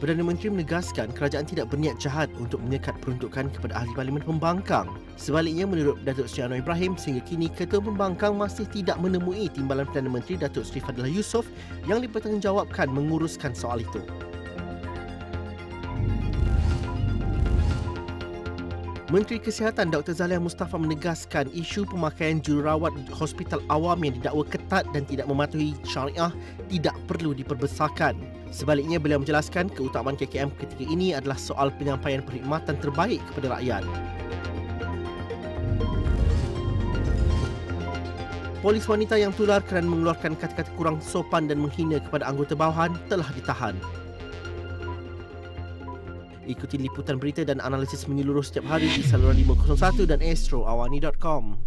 Perdana Menteri menegaskan kerajaan tidak berniat jahat untuk menyekat peruntukan kepada ahli parlimen pembangkang. Sebaliknya, menurut Datuk Seri Anwar Ibrahim, sehingga kini Ketua Pembangkang masih tidak menemui Timbalan Perdana Menteri Datuk Seri Fadilah Yusof yang dipertanggungjawabkan menguruskan soal itu. Menteri Kesihatan Dr. Zalia Mustafa menegaskan isu pemakaian jururawat hospital awam yang didakwa ketat dan tidak mematuhi syariah tidak perlu diperbesarkan. Sebaliknya, beliau menjelaskan keutamaan KKM ketika ini adalah soal penyampaian perkhidmatan terbaik kepada rakyat. Polis wanita yang tular kerana mengeluarkan kata-kata kurang sopan dan menghina kepada anggota bawahan telah ditahan. Ikuti liputan berita dan analisis menyeluruh setiap hari di saluran 501 dan astroawani.com.